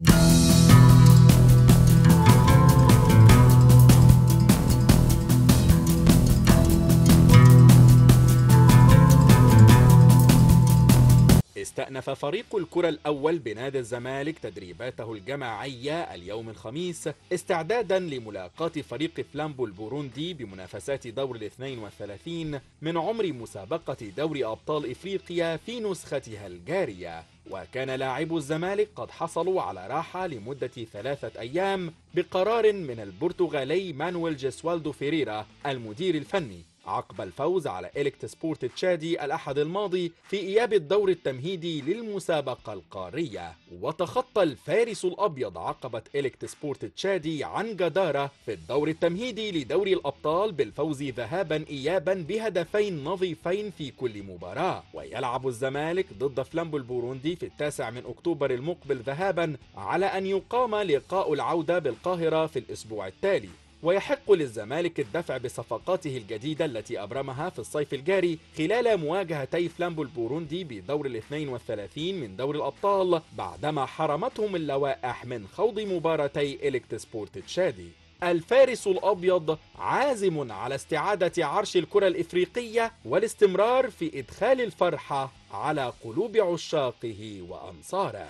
Thank you. استأنف فريق الكرة الأول بنادي الزمالك تدريباته الجماعية اليوم الخميس استعدادا لملاقاة فريق فلامبو البوروندي بمنافسات دور الاثنين والثلاثين من عمر مسابقة دوري أبطال إفريقيا في نسختها الجارية. وكان لاعبو الزمالك قد حصلوا على راحة لمدة ثلاثة أيام بقرار من البرتغالي مانويل جيسوالدو فيريرا المدير الفني. عقب الفوز على إليكت سبورت تشادي الأحد الماضي في إياب الدور التمهيدي للمسابقة القارية. وتخطى الفارس الأبيض عقبة إليكت سبورت تشادي عن جدارة في الدور التمهيدي لدوري الأبطال بالفوز ذهابا إيابا بهدفين نظيفين في كل مباراة. ويلعب الزمالك ضد فلامبو البوروندي في التاسع من أكتوبر المقبل ذهابا على أن يقام لقاء العودة بالقاهرة في الأسبوع التالي. ويحق للزمالك الدفع بصفقاته الجديدة التي أبرمها في الصيف الجاري خلال مواجهتي فلامبو البوروندي بدور الاثنين والثلاثين من دور الأبطال بعدما حرمتهم اللوائح من خوض مباراتي إليكت سبورت تشادي. الفارس الأبيض عازم على استعادة عرش الكرة الإفريقية والاستمرار في إدخال الفرحة على قلوب عشاقه وأنصاره.